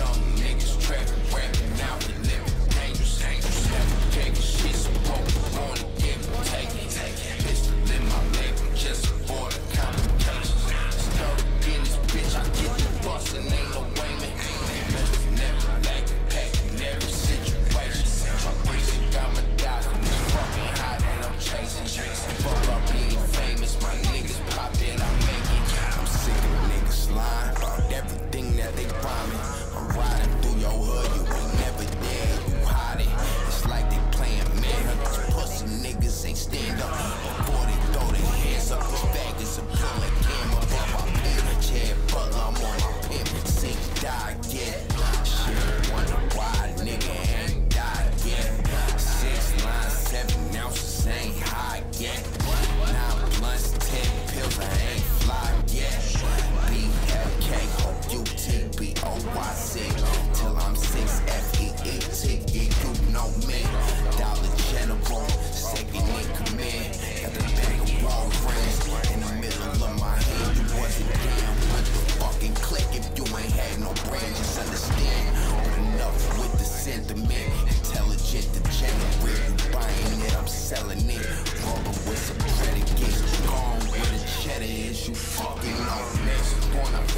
young.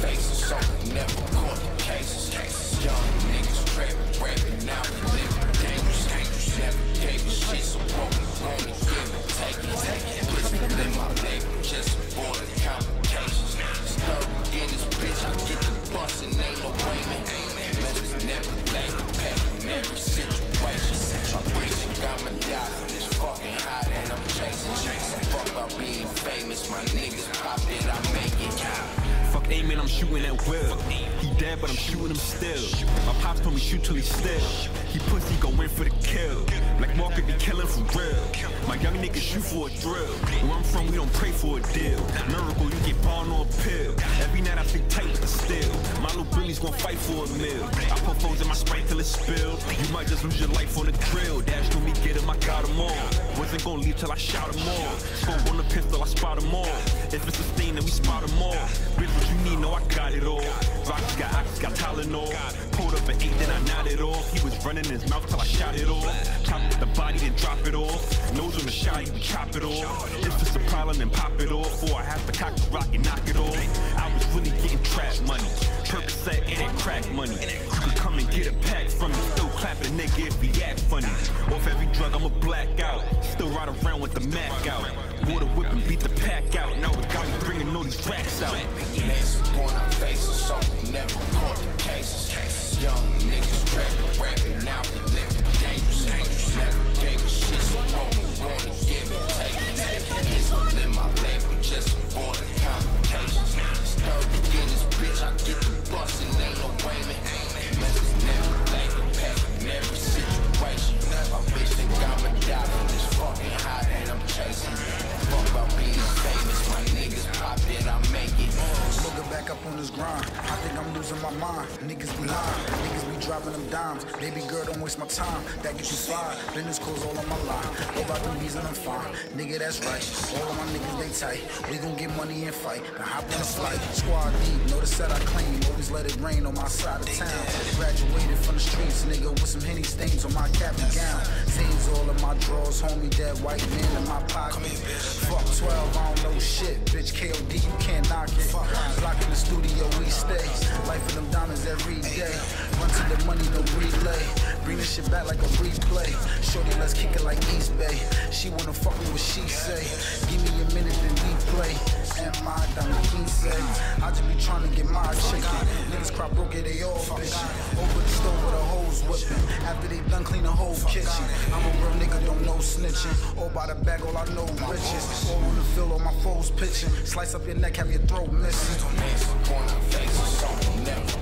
faces, so we never caught the cases. Cases, young niggas trapping, rapping, now we live dangerous, dangerous. Never gave a shit, so broke. Aiming, I'm shooting at will. He dead, but I'm shooting him still. My pops told me shoot till he still. He pussy go in for the kill. Black market be killing for real. My young niggas shoot for a thrill. Where I'm from, we don't pray for a deal. Miracle, you get born on a pill. Every night I sleep tight with the steel. My little Billy's gon' fight for a meal. I put foes in my sprite till it spill. You might just lose your life on the drill. Dash to me, get him, I got him all. Wasn't gon' leave till I shot him all. Smoke on the pistol, I spot him all. If it's a stain, then we spot him all. Bitch, what you need, no, I got it all. Got ox, got Tylenol. Pulled up an eight, then I nodded off. He was running his mouth till I shot it off. The body, then drop it off. Nose on the shot, you chop it off. If it's a problem, then pop it off. Or I have to cock the rock and knock it off. I was really getting trap money. Percocet, it ain't crack money. You can come and get a pack from me. Still clapping nigga if he act funny. Off every drug, I'm a blackout. Still ride around with the Mac out. Water whip and beat the pack out. Now we got me bringing all these racks out. On this grind. I think I'm losing my mind. Niggas be lying. Niggas be driving them dimes. Baby girl, don't waste my time. That get you fired. Business calls all on my line. Go about them bees and I'm fine. Nigga, that's right. All of my niggas, they tight. We gon' get money and fight. Now hop on a flight. Squad deep. Know the set I claim. Always let it rain on my side of town. Graduated from the streets, nigga, with some henny stains on my cap and gown. Stains all in my drawers. Homie, dead white man in my pocket. Fuck 12, I don't know shit. Bitch, KOD, you can't knock it. The studio, we stay. Life of them diamonds every day. Run to the money, no relay. Bring this shit back like a replay. Shorty, let's kick it like East Bay. She wanna fuck me what she say. Give me a minute, then we play. And my diamond king say. Be trying to get my chicken. Niggas crop broke, it, they all bitchin'. Over the stove with a hose whipping. After they done clean the whole kitchen. I'm a real nigga, don't know snitching. All by the bag, all I know riches. All on the field, all my foes pitching. Slice up your neck, have your throat missing. Mess on our faces,